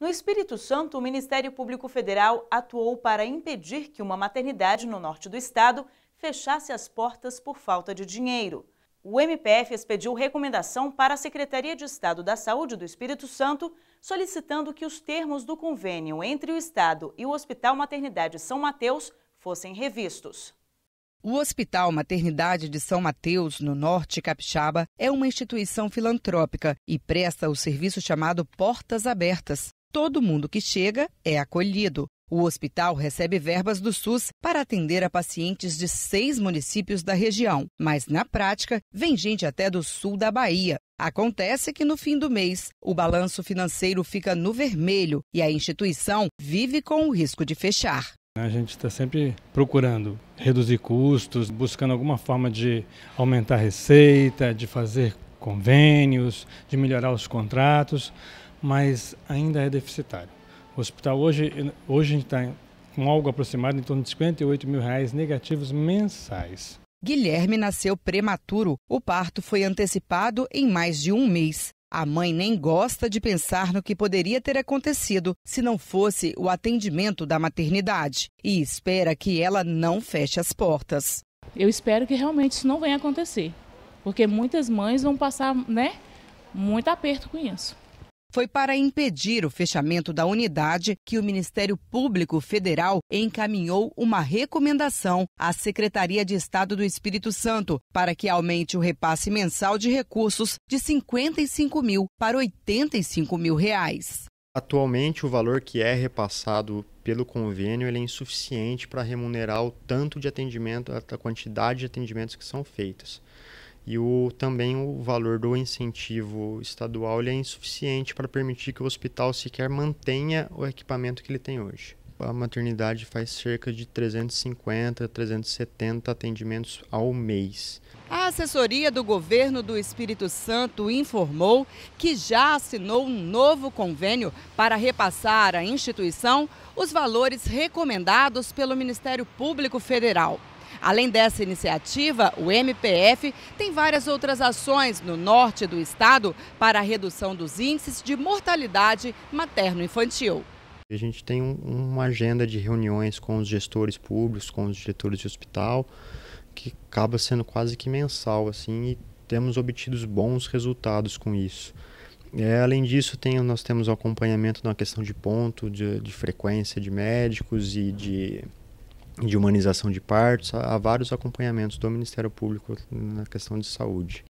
No Espírito Santo, o Ministério Público Federal atuou para impedir que uma maternidade no norte do estado fechasse as portas por falta de dinheiro. O MPF expediu recomendação para a Secretaria de Estado da Saúde do Espírito Santo, solicitando que os termos do convênio entre o Estado e o Hospital Maternidade São Mateus fossem revistos. O Hospital Maternidade de São Mateus, no Norte Capixaba, é uma instituição filantrópica e presta o serviço chamado Portas Abertas. Todo mundo que chega é acolhido. O hospital recebe verbas do SUS para atender a pacientes de seis municípios da região, mas na prática vem gente até do sul da Bahia. Acontece que no fim do mês o balanço financeiro fica no vermelho e a instituição vive com o risco de fechar. A gente está sempre procurando reduzir custos, buscando alguma forma de aumentar a receita, de fazer convênios, de melhorar os contratos, mas ainda é deficitário. O hospital hoje, hoje a gente está com algo aproximado em torno de 58 mil reais negativos mensais. Guilherme nasceu prematuro. O parto foi antecipado em mais de um mês. A mãe nem gosta de pensar no que poderia ter acontecido se não fosse o atendimento da maternidade e espera que ela não feche as portas. Eu espero que realmente isso não venha acontecer, porque muitas mães vão passar, né, muito aperto com isso. Foi para impedir o fechamento da unidade que o Ministério Público Federal encaminhou uma recomendação à Secretaria de Estado do Espírito Santo para que aumente o repasse mensal de recursos de 55 mil para 85 mil reais. Atualmente, o valor que é repassado pelo convênio é insuficiente para remunerar o tanto de atendimento, a quantidade de atendimentos que são feitos e o, também o valor do incentivo estadual é insuficiente para permitir que o hospital sequer mantenha o equipamento que ele tem hoje. A maternidade faz cerca de 350, 370 atendimentos ao mês. A assessoria do governo do Espírito Santo informou que já assinou um novo convênio para repassar à instituição os valores recomendados pelo Ministério Público Federal. Além dessa iniciativa, o MPF tem várias outras ações no norte do estado para a redução dos índices de mortalidade materno-infantil. A gente tem um, uma agenda de reuniões com os gestores públicos, com os diretores de hospital, que acaba sendo quase que mensal, assim, e temos obtido bons resultados com isso. É, além disso, tem, nós temos acompanhamento na questão de ponto, de, de frequência de médicos e de de humanização de partos, há vários acompanhamentos do Ministério Público na questão de saúde.